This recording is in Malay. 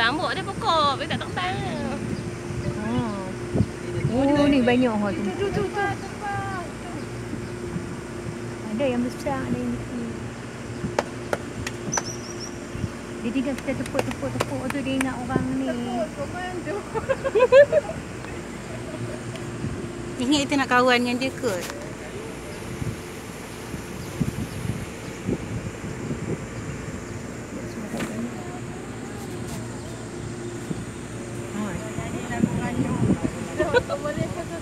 ambok dia pokok. Dia tak tak Oh. Oh, ni banyak hot tu. Tu tu tu. Ada yang besar, ada yang kecil. Dia tinggal kita tepuk-tepuk-tepuk tu dia ingat orang ni. Komando. Ingat kita nak kawan dengan dia kot. 我ょっと。